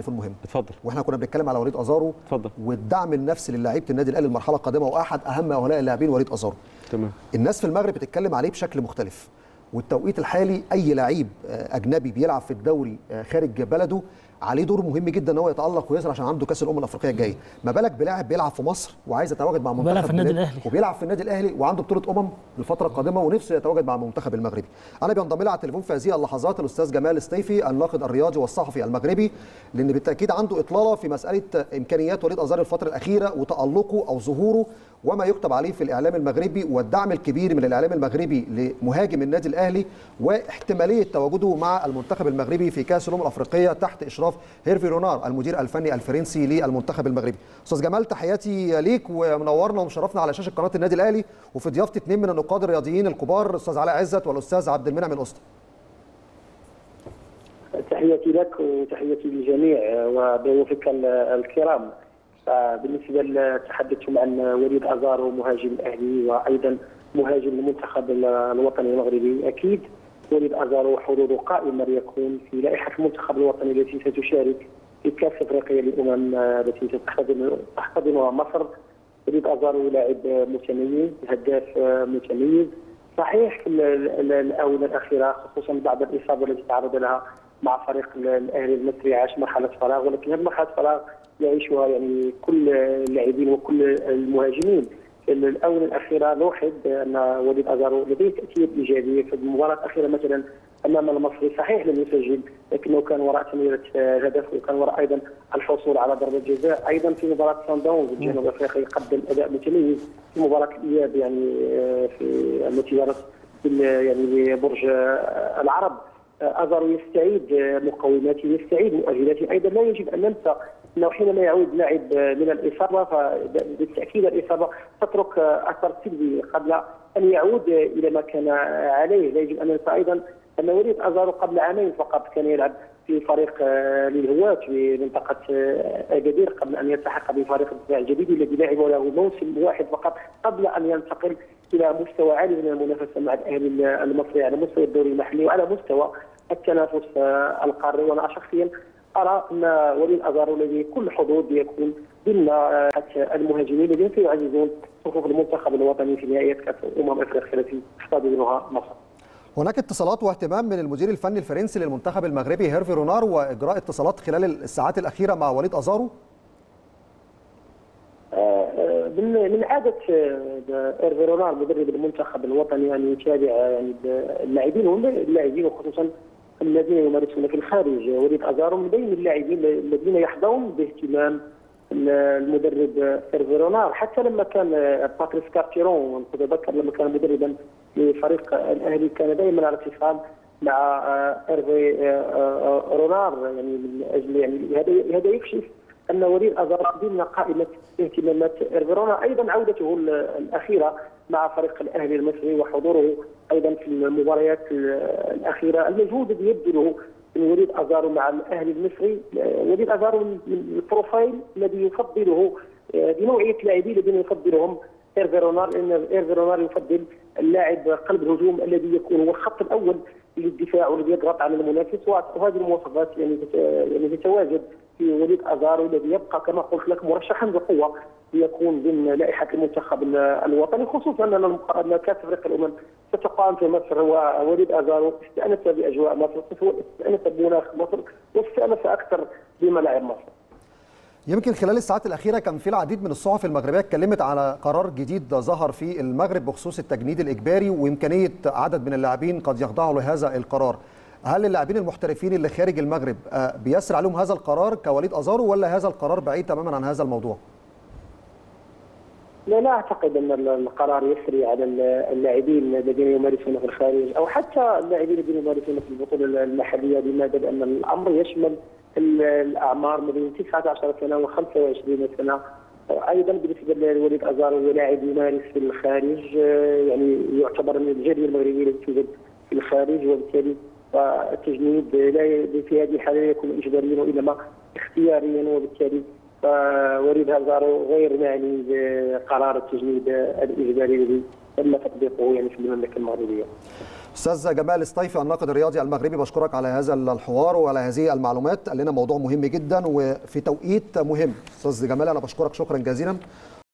تليفون مهم. اتفضل. وإحنا كنا بنتكلم على وليد أزارو اتفضل. والدعم النفسي للاعيبه النادي الأهلي المرحلة القادمة وأحد أهم هؤلاء اللاعبين وليد أزارو. تمام. الناس في المغرب بتتكلم عليه بشكل مختلف والتوقيت الحالي أي لعيب أجنبي بيلعب في الدوري خارج بلده عليه دور مهم جدا إن هو يتألق ويظهر عشان عنده كأس الأمم الأفريقية الجاي ما بالك بلاعب بيلعب في مصر وعايز يتواجد مع منتخب في النادي الأهلي. وبيلعب في النادي الأهلي وعنده بطولة أمم الفترة القادمه ونفسه يتواجد مع المنتخب المغربي أنا بينضم لي على التليفون في هذه اللحظات الأستاذ جمال السطيفي الناقد الرياضي والصحفي المغربي لأن بالتأكيد عنده إطلالة في مسألة إمكانيات وليد أزار الفترة الأخيرة وتألقه أو ظهوره وما يكتب عليه في الإعلام المغربي والدعم الكبير من الإعلام المغربي لمهاجم النادي الأهلي واحتمالية تواجده مع المنتخب المغربي في كأس الأمم الأفريقية تحت إشراف هيرفي رونار المدير الفني الفرنسي للمنتخب المغربي. أستاذ جمال تحياتي ليك ومنورنا ومشرفنا على شاشة قناة النادي الأهلي وفي ضيافتي اثنين من النقاد الرياضيين الكبار الاستاذ علاء عزت والأستاذ عبد المنعم الأسطى. تحياتي لك وتحياتي للجميع وضيوفك ال- الكرام بالنسبة لتحدثتم عن وليد ازارو مهاجم الأهلي وأيضا مهاجم المنتخب ال- الوطني المغربي أكيد وليد ازارو حضوره قائما يكون في لائحة المنتخب الوطني التي ستشارك في كأس إفريقيا للأمم التي تحتضن- تحتضنها مصر. وليد ازارو لاعب متميز هداف متميز. صحيح في ال- ال- الآونة الأخيرة خصوصا بعد الإصابة التي تعرض لها مع فريق ال- الأهلي المصري عاش مرحلة فراغ. ولكن هذه مرحله فراغ يعيشها يعني كل اللاعبين وكل المهاجمين. الاونه الأخيرة نوحد أن وليد أزارو لديه تاثير إيجابي في المباراة الأخيرة مثلا أمام المصري. صحيح لم يسجل لكنه كان وراء تمريرة هدف وكان وراء أيضا الحصول على ضربة جزاء. أيضا في مباراة سان داونز الجنوب افريقي قدم أداء متميز في مباراة الإياب يعني آه، في التي جرت يعني ببرج آه، العرب. آه، أزارو يستعيد آه، مقوماته يستعيد مؤهلاته. أيضا لا يجب أن ننسى انه حينما يعود لاعب من الإصابة فبالتأكيد الإصابة تترك أثر سلبي قبل أن يعود إلى ما كان عليه. لا يجب أن ننسى أيضا أن وليد ازارو قبل عامين فقط كان يلعب في فريق للهواة في منطقة أكادير قبل أن يلتحق بفريق الدفاع الجديد الذي لعب له موسم واحد فقط قبل أن ينتقل إلى مستوى عالي من المنافسة مع الأهلي المصري على مستوى الدوري المحلي وعلى مستوى التنافس القاري. وأنا شخصيا أرى أن وليد أزارو الذي كل حظوظ يكون ضمن آه، المهاجمين الذين سيعززون صفوف المنتخب الوطني في نهائيات كأس أمم أفريقيا التي تحتضنها مصر. هناك اتصالات واهتمام من المدير الفني الفرنسي للمنتخب المغربي هيرفي رونار وإجراء اتصالات خلال الساعات الأخيرة مع وليد أزارو. آه، من من عادة آه، إيرفي رونار مدرب المنتخب الوطني أن يتابع يعني اللاعبين اللاعبين وخصوصا الذين يمارسون في الخارج. وليد ازارو من بين اللاعبين الذين يحظون باهتمام المدرب ايرفي رونار حتى لما كان باتريس كارتيرون تتذكر لما كان مدربا لفريق الأهلي كان دائما على اتصال مع آه، رونار يعني من أجل يعني هذا هذا يكشف أن وليد ازارو ضمن قائمة اهتمامات إيرفي رونار أيضا عودته ال- الأخيرة مع فريق الأهلي المصري وحضوره أيضا في المباريات ال- الأخيرة المجهود الذي يبذله وليد ازارو مع الأهلي المصري. وليد ازارو ال profile الذي يفضله بنوعية اللاعبين الذين يفضلهم إيرفي رونار لأن إيرفي رونار يفضل اللاعب قلب الهجوم الذي يكون هو الخط الأول للدفاع والذي يضغط على المنافس. وهذه المواصفات يعني يعني تتواجد في وليد أزارو الذي يبقى كما قلت لك مرشحا بقوة ليكون ضمن لائحة المنتخب ال- الوطني خصوصا أن المق- أن كأس أفريقيا الأمم ستقام في مصر ووليد أزارو استأنس بأجواء مصر استأنس بمناخ مصر واستأنس أكثر بملاعب مصر. يمكن خلال الساعات الأخيرة كان في العديد من الصحف المغربية اتكلمت على قرار جديد ظهر في المغرب بخصوص التجنيد الإجباري وإمكانية عدد من اللاعبين قد يخضعوا لهذا القرار. هل اللاعبين المحترفين اللي خارج المغرب آه، بيسرع عليهم هذا القرار كوليد أزارو ولا هذا القرار بعيد تماما عن هذا الموضوع؟ لا لا أعتقد أن القرار يسري على اللاعبين الذين يمارسون في الخارج أو حتى اللاعبين الذين يمارسون في البطولة المحلية لماذا؟ لأن الأمر يشمل ال- الأعمار ما بين 19 سنة و25 سنة أيضا بالنسبة لوليد ازار هو لاعب يمارس في الخارج آه، يعني يعتبر من الجاليه المغربيه التي توجد في الخارج وبالتالي فالتجنيد لا في هذه الحاله يكون اجباريا وانما اختياريا وبالتالي فوليد هازارو غير معني بقرار التجنيد الإجباري الذي تم تطبيقه يعني في المملكة المغربية. أستاذ جمال الصيفي الناقد الرياضي المغربي بشكرك على هذا الحوار وعلى هذه المعلومات. قال لنا موضوع مهم جدا وفي توقيت مهم. أستاذ جمال أنا بشكرك شكرا جزيلا.